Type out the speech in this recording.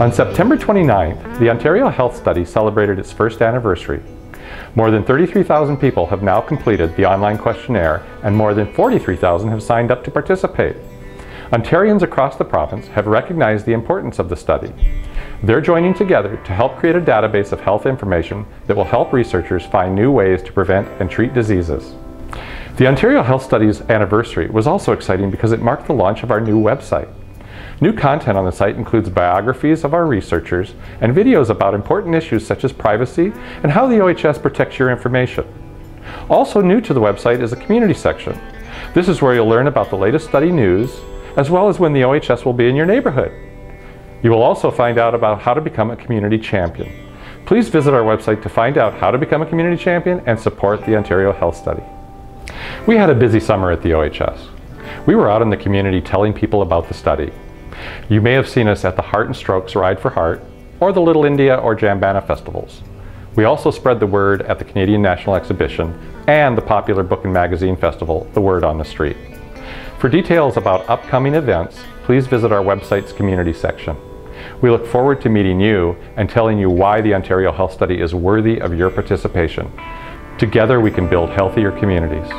On September 29th, the Ontario Health Study celebrated its first anniversary. More than 33,000 people have now completed the online questionnaire and more than 43,000 have signed up to participate. Ontarians across the province have recognized the importance of the study. They're joining together to help create a database of health information that will help researchers find new ways to prevent and treat diseases. The Ontario Health Study's anniversary was also exciting because it marked the launch of our new website. New content on the site includes biographies of our researchers and videos about important issues such as privacy and how the OHS protects your information. Also new to the website is a community section. This is where you'll learn about the latest study news, as well as when the OHS will be in your neighborhood. You will also find out about how to become a community champion. Please visit our website to find out how to become a community champion and support the Ontario Health Study. We had a busy summer at the OHS. We were out in the community telling people about the study. You may have seen us at the Heart and Stroke's Ride for Heart, or the Little India or Jambana festivals. We also spread the word at the Canadian National Exhibition and the popular book and magazine festival, The Word on the Street. For details about upcoming events, please visit our website's community section. We look forward to meeting you and telling you why the Ontario Health Study is worthy of your participation. Together we can build healthier communities.